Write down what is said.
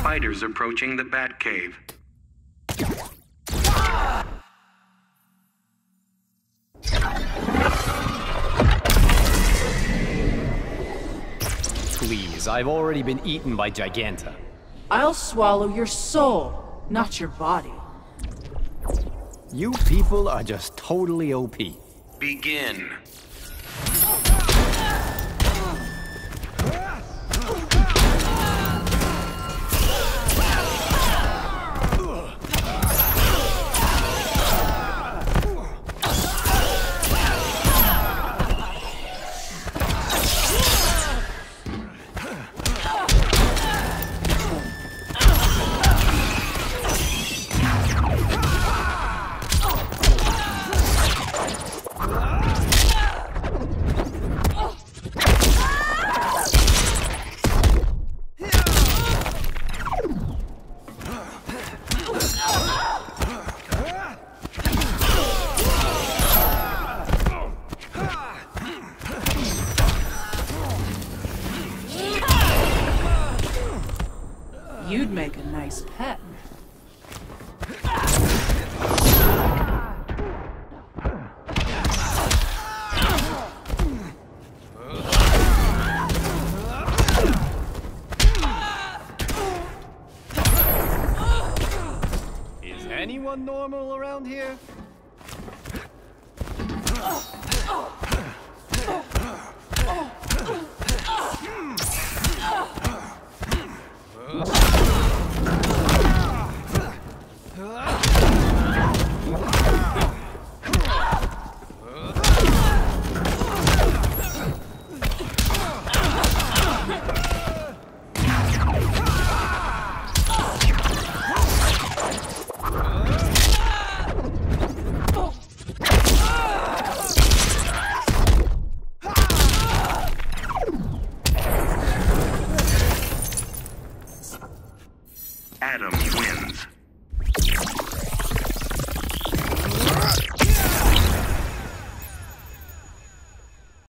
Spiders approaching the Batcave. Please, I've already been eaten by Giganta. I'll swallow your soul, not your body. You people are just totally OP. Begin. You'd make a nice pet. Is anyone normal around here? Atom wins.